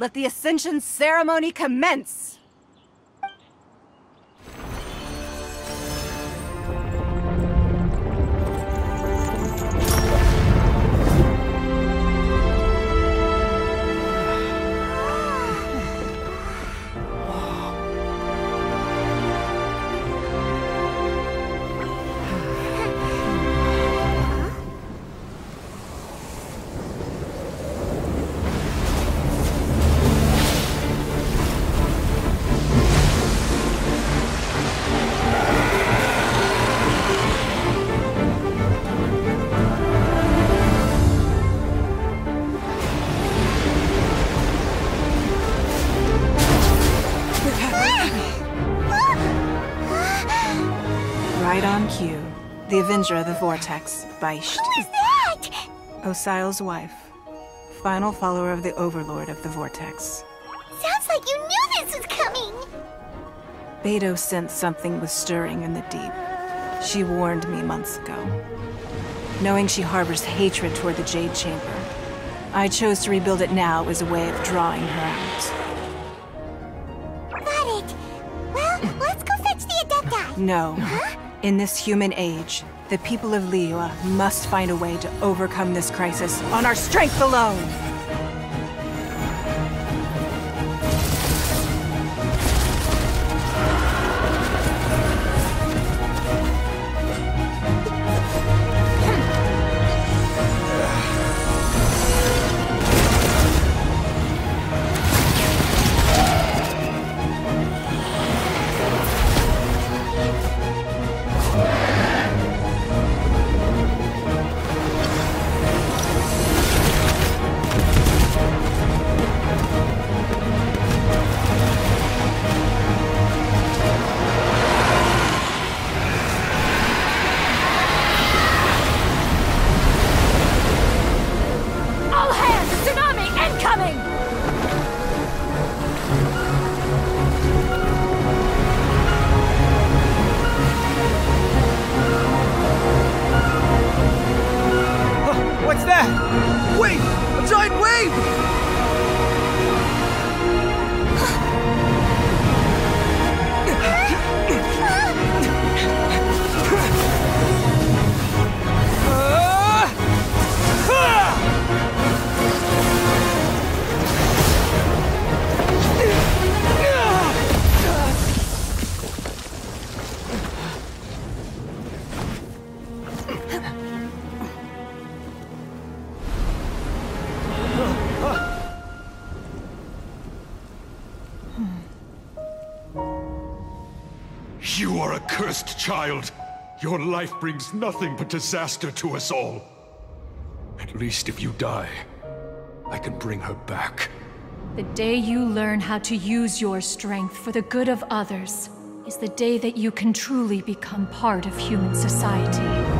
Let the Ascension ceremony commence! Right on cue. The Avenger of the Vortex, Beisht. Who is that? Osial's wife. Final follower of the Overlord of the Vortex. Sounds like you knew this was coming. Beidou sensed something was stirring in the deep. She warned me months ago. Knowing she harbors hatred toward the Jade Chamber, I chose to rebuild it now as a way of drawing her out. No. In this human age, the people of Liyue must find a way to overcome this crisis on our strength alone! Giant wave! You are a cursed child. Your life brings nothing but disaster to us all. At least if you die, I can bring her back. The day you learn how to use your strength for the good of others is the day that you can truly become part of human society.